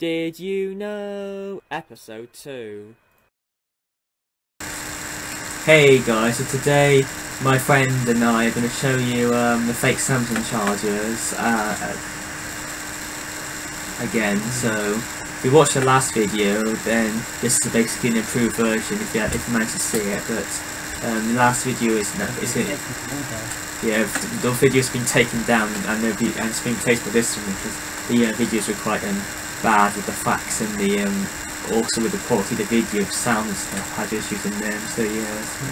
Did you know? Episode 2. Hey guys, so today my friend and I are going to show you um, the fake Samsung chargers uh, again. So if you watched the last video, then this is basically an improved version if you, if you managed to see it. But um, the last video is no, is it, yeah the video's been taken down and, the, and it's been replaced by this one because the uh, videos were quite um, bad with the facts and the um, also with the quality of the video, sound and stuff had issues in them, so yeah. So,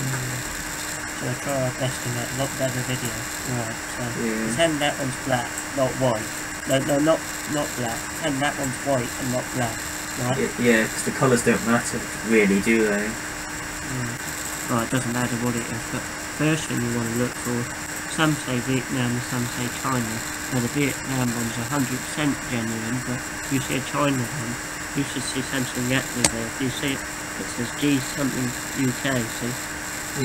So I try our best to make a lot better video. Right, so Yeah. pretend that one's black, not white. No, no, not not black. Pretend that one's white and not black. Right? yeah, because the colours don't matter really, do they? Mm. Well, it doesn't matter what it is, but first thing you want to look for, some say Vietnam and some say China. Now the Vietnam one's 100% genuine, but if you see a China one, you should see something Yatney there. If you see it, it says G something UK, see?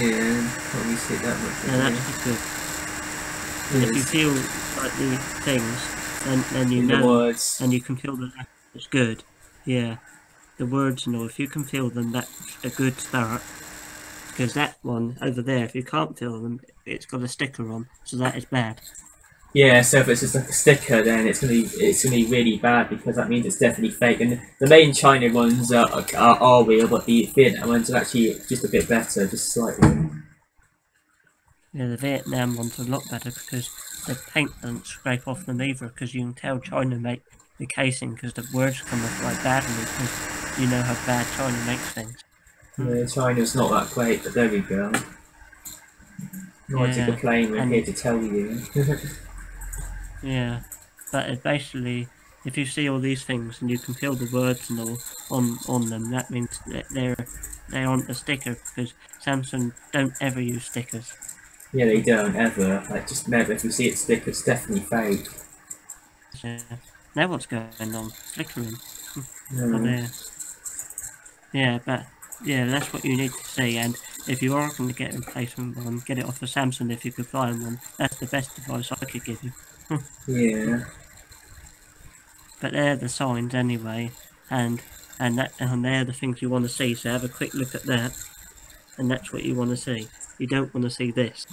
Yeah, probably see that. Now yeah. that's good. And if you feel like the things, then, then you In the know, words. and you can feel that it's good. Yeah. The words and all, if you can feel them, that's a good start. Because that one over there, if you can't feel them, it's got a sticker on, so that is bad. Yeah, so if it's just like a sticker, then it's gonna be it's gonna be really bad because that means it's definitely fake. And the main China ones are are, are real, but the Vietnam ones are actually just a bit better, just slightly. Yeah, the Vietnam one's are a lot better because the paint doesn't scrape off them either, because you can tell China make the casing because the words come off like badly because you know how bad China makes things. Yeah, China's not that great, but there we go. To Yeah, complain, we're and- here to tell you. Yeah, but basically, if you see all these things and you can feel the words and all on on them, that means that they're they aren't a sticker because Samsung don't ever use stickers. yeah, they don't ever. Like, just never. If you see it stick, it's definitely fake. Yeah. now what's going on? Flickering. Hmm. There. Yeah, but yeah, that's what you need to see. And if you are going to get a replacement one, um, get it off of Samsung if you could find one. That's the best advice I could give you. Yeah. But they're the signs anyway, and and that and they're the things you want to see. So have a quick look at that, and that's what you want to see. You don't want to see this,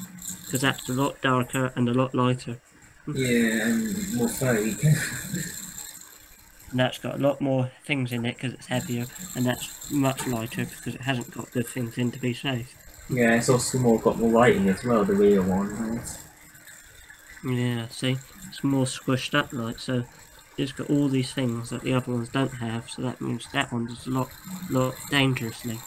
because that's a lot darker and a lot lighter, Yeah, and more fake. and that's got a lot more things in it because it's heavier, and that's much lighter because it hasn't got good things in to be safe. yeah, it's also more got more lighting as well, the real one. Right? Yeah, see, it's more squished up like so. It's got all these things that the other ones don't have, so that means that one's a lot, lot dangerously.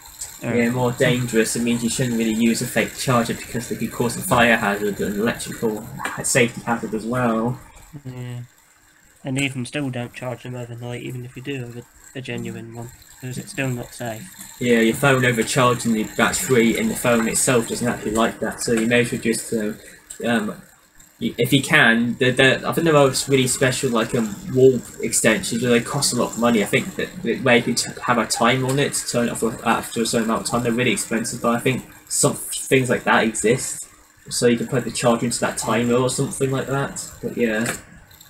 uh, Yeah, more dangerous. It means you shouldn't really use a fake charger because they could cause a fire hazard and electrical safety hazard as well. Yeah. And even still don't charge them overnight, even if you do have a, a genuine one, because it's still not safe. Yeah, your phone overcharging the battery in the phone itself doesn't actually like that, so you may as well just, uh, um, if you can, the, the, I think there are really special like um, wall extensions, but they cost a lot of money. I think that, where you t- have a time on it to turn it off after a certain amount of time, they're really expensive, but I think some things like that exist. So you can put the charger into that timer or something like that. But yeah.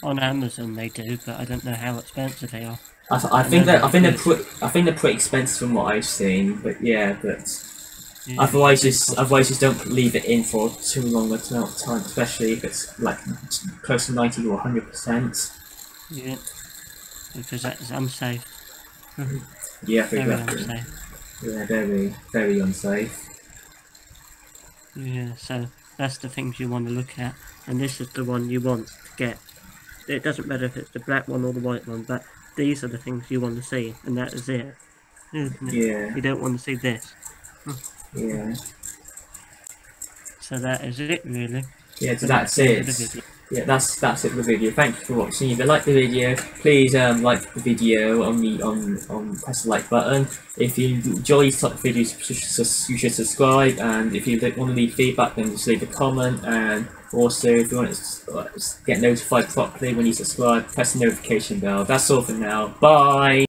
On Amazon they do, but I don't know how expensive they are. I, th- I think that I think they're pretty I think they're pretty expensive from what I've seen, but yeah, but Yeah, otherwise just otherwise just don't leave it in for too long a time, especially if it's like close to ninety or hundred percent. Yeah, because that is unsafe. Mm-hmm. Yeah, Very exactly. unsafe. Yeah, very very unsafe. Yeah, so that's the things you want to look at, and this is the one you want to get. It doesn't matter if it's the black one or the white one, but these are the things you want to see, and that is it. Yeah, You don't want to see this. yeah, So that is it, really. yeah. So that's it. Yeah, that's that's it for the video. Thank you for watching. If you like the video, please um, like the video on the on on press the like button. If you enjoy these type of videos, you should, subscribe. And if you want to leave feedback, then just leave a comment. And also, if you want to uh, get notified properly when you subscribe, press the notification bell. That's all for now. Bye.